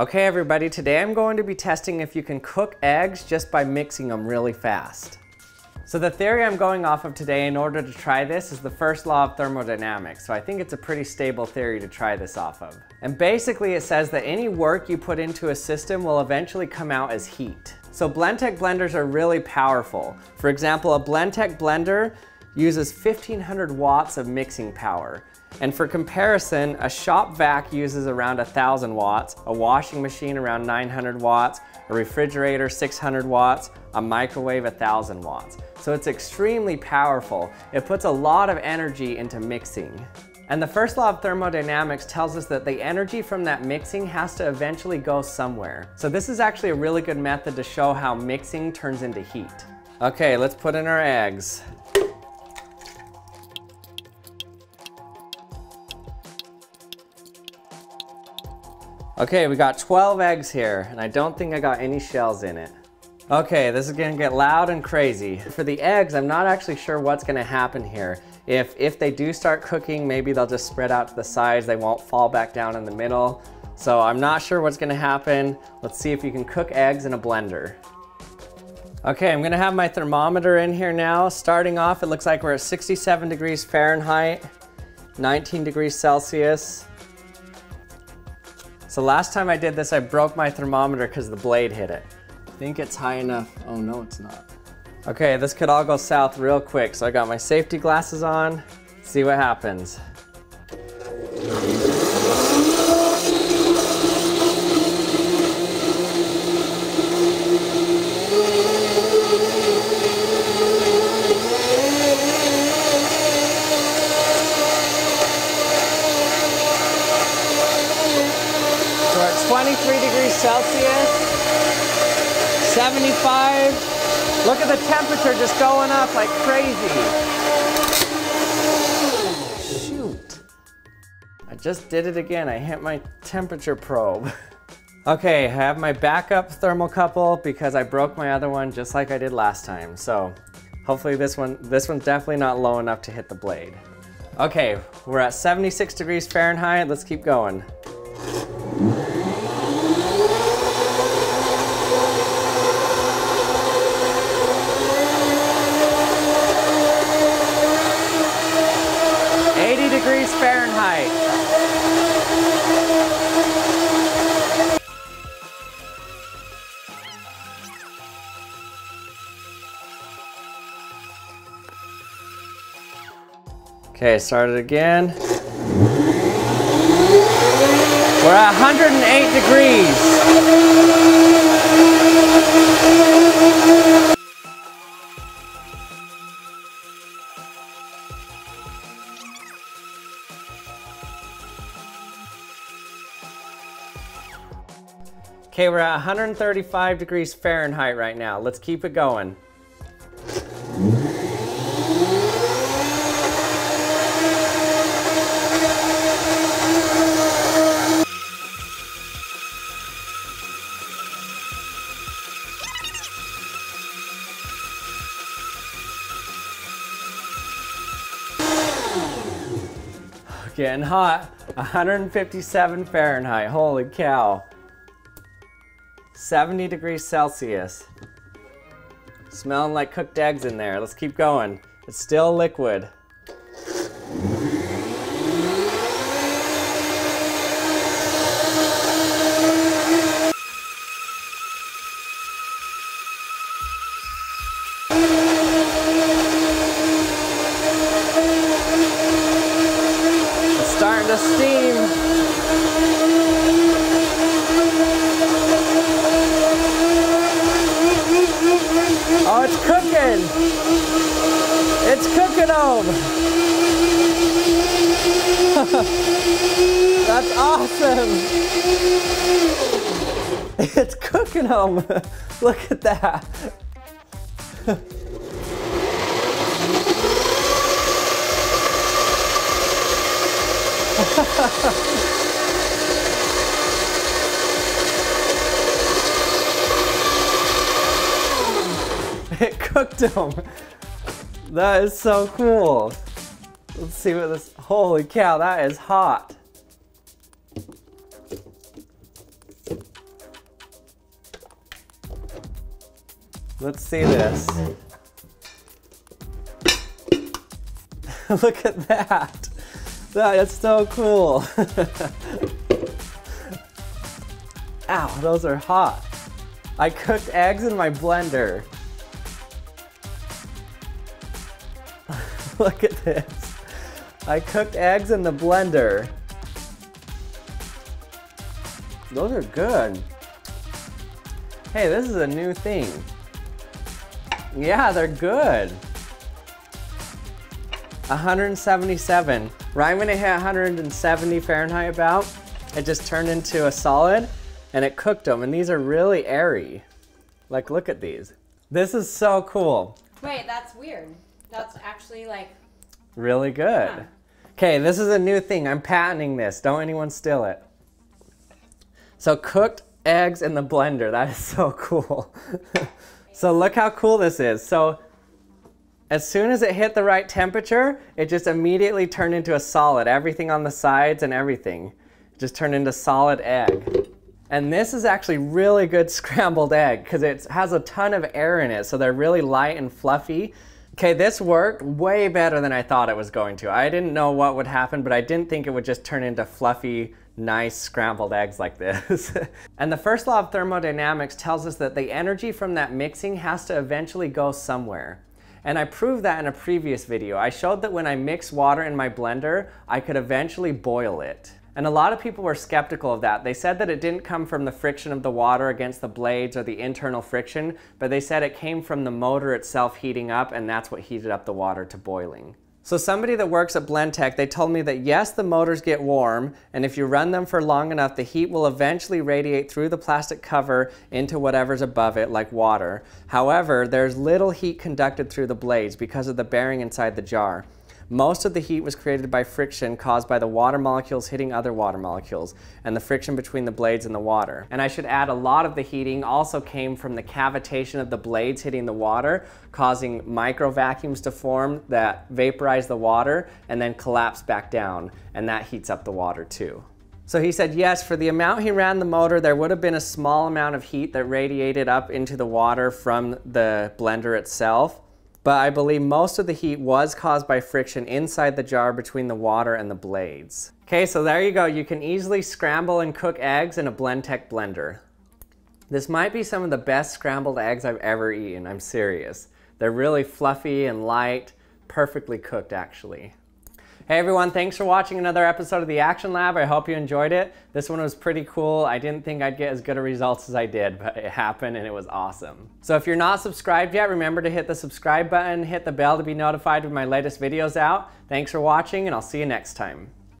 Okay everybody, today I'm going to be testing if you can cook eggs just by mixing them really fast. So the theory I'm going off of today in order to try this is the first law of thermodynamics. So I think it's a pretty stable theory to try this off of. And basically it says that any work you put into a system will eventually come out as heat. So Blendtec blenders are really powerful. For example, a Blendtec blender uses 1500 watts of mixing power. And for comparison, a shop vac uses around 1000 watts, a washing machine around 900 watts, a refrigerator 600 watts, a microwave 1000 watts. So it's extremely powerful. It puts a lot of energy into mixing. And the first law of thermodynamics tells us that the energy from that mixing has to eventually go somewhere. So this is actually a really good method to show how mixing turns into heat. Okay, let's put in our eggs. Okay, we got 12 eggs here, and I don't think I got any shells in it. Okay, this is gonna get loud and crazy. For the eggs, I'm not actually sure what's gonna happen here. If, if they do start cooking, maybe they'll just spread out to the sides, they won't fall back down in the middle. So I'm not sure what's gonna happen. Let's see if you can cook eggs in a blender. Okay, I'm gonna have my thermometer in here now. Starting off, it looks like we're at 67 degrees Fahrenheit, 19 degrees Celsius. So last time I did this, I broke my thermometer because the blade hit it. I think it's high enough. Oh no, it's not. Okay, this could all go south real quick. So I got my safety glasses on. See what happens. 23 degrees Celsius, 75. Look at the temperature just going up like crazy. Shoot. I just did it again. I hit my temperature probe. okay, I have my backup thermocouple because I broke my other one just like I did last time. So hopefully this one, this one's definitely not low enough to hit the blade. Okay, we're at 76 degrees Fahrenheit. Let's keep going. Okay, start it again. We're at 108 degrees. Okay, we're at 135 degrees Fahrenheit right now. Let's keep it going. Getting hot. 157 Fahrenheit. Holy cow. 70 degrees Celsius. Smelling like cooked eggs in there. Let's keep going. It's still liquid. To steam. Oh, it's cooking! It's cooking them! That's awesome! It's cooking them! Look at that! it cooked him. That is so cool. Let's see what this, holy cow, that is hot. Let's see this. Look at that. That is so cool. Ow, those are hot. I cooked eggs in my blender. Look at this. I cooked eggs in the blender. Those are good. Hey, this is a new thing. Yeah, they're good. 177. Right when it hit 170 Fahrenheit about, it just turned into a solid and it cooked them. And these are really airy. Like, look at these. This is so cool. Wait, that's weird. That's actually like. Really good. Okay, this is a new thing. I'm patenting this. Don't anyone steal it. So cooked eggs in the blender. That is so cool. so look how cool this is. So as soon as it hit the right temperature, it just immediately turned into a solid. Everything on the sides and everything just turned into solid egg. And this is actually really good scrambled egg because it has a ton of air in it, so they're really light and fluffy. Okay, this worked way better than I thought it was going to. I didn't know what would happen, but I didn't think it would just turn into fluffy, nice scrambled eggs like this. and the first law of thermodynamics tells us that the energy from that mixing has to eventually go somewhere. And I proved that in a previous video. I showed that when I mix water in my blender, I could eventually boil it. And a lot of people were skeptical of that. They said that it didn't come from the friction of the water against the blades or the internal friction, but they said it came from the motor itself heating up and that's what heated up the water to boiling. So somebody that works at Blendtec, they told me that yes, the motors get warm, and if you run them for long enough, the heat will eventually radiate through the plastic cover into whatever's above it, like water. However, there's little heat conducted through the blades because of the bearing inside the jar. Most of the heat was created by friction caused by the water molecules hitting other water molecules and the friction between the blades and the water. And I should add a lot of the heating also came from the cavitation of the blades hitting the water, causing micro vacuums to form that vaporize the water and then collapse back down. And that heats up the water too. So he said, yes, for the amount he ran the motor, there would have been a small amount of heat that radiated up into the water from the blender itself but I believe most of the heat was caused by friction inside the jar between the water and the blades. Okay, so there you go. You can easily scramble and cook eggs in a Blendtec blender. This might be some of the best scrambled eggs I've ever eaten, I'm serious. They're really fluffy and light, perfectly cooked actually. Hey everyone, thanks for watching another episode of the Action Lab. I hope you enjoyed it. This one was pretty cool. I didn't think I'd get as good a results as I did, but it happened and it was awesome. So if you're not subscribed yet, remember to hit the subscribe button, hit the bell to be notified when my latest videos out. Thanks for watching and I'll see you next time.